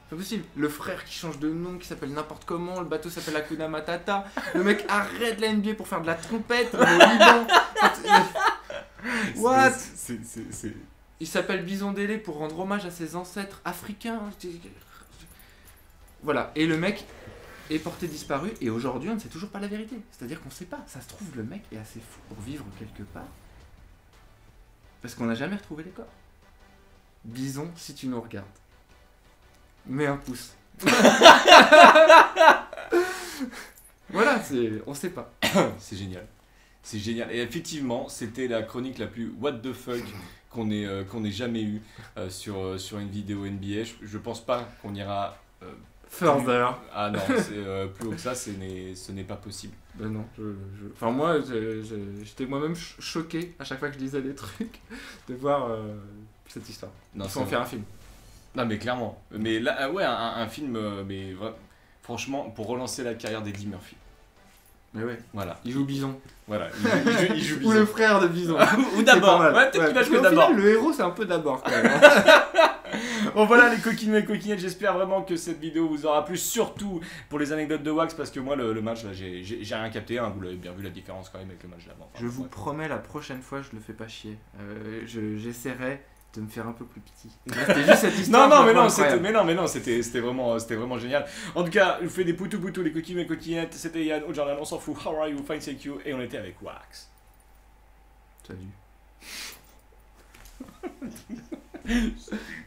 Pas possible. Le frère qui change de nom, qui s'appelle n'importe comment, le bateau s'appelle Hakuna Matata. Le mec arrête la NBA pour faire de la trompette au Liban. What? C'est, c'est, c'est- Il s'appelle Bison Délé pour rendre hommage à ses ancêtres africains. Voilà, et le mec est porté disparu, et aujourd'hui on ne sait toujours pas la vérité. C'est-à-dire qu'on ne sait pas. Ça se trouve, le mec est assez fou pour vivre quelque part. Parce qu'on n'a jamais retrouvé les corps. Bison, si tu nous regardes, mets un pouce. [laughs] voilà, on sait pas. [coughs] C'est génial. C'est génial. Et effectivement, c'était la chronique la plus what the fuck qu'on ait, euh, ait jamais eue euh, sur, euh, sur une vidéo NBA. Je, je pense pas qu'on ira. euh, Further. ah non, euh, plus haut que ça, ce n'est, pas possible. Ben non, je, je- enfin moi j'étais moi-même ch- choqué à chaque fois que je lisais des trucs de voir cette histoire. Non, Il faut en faire un film. Non mais clairement. Mais là, ah ouais, un, un film, euh, mais franchement, pour relancer la carrière d'Eddie Murphy. Mais ouais, Voilà, il joue Bison. voilà. Il, [laughs] joue- il joue, joue Ou le Bison. frère de Bison. [laughs] Ou d'abord. Ouais, peut-être Ouais, qu'il va jouer d'abord. Le héros c'est un peu d'abord quand même. [laughs] Bon voilà les coquines et coquinettes, j'espère vraiment que cette vidéo vous aura plu, surtout pour les anecdotes de Wax, parce que moi le, le match là j'ai rien capté, hein, vous l'avez bien vu la différence quand même avec le match d'avant. Enfin, je vous promets la prochaine fois je le fais pas chier. Euh, je- J'essaierai de me faire un peu plus petit. Là, [laughs] C'était juste cette histoire. Non non mais non c'était mais non mais non c'était c'était vraiment c'était vraiment génial. En tout cas, je vous fais des poutou poutou les coquines et coquinettes, c'était Yann au journal, on s'en fout. How are you? Fine thank you et on était avec Wax. Salut. [laughs]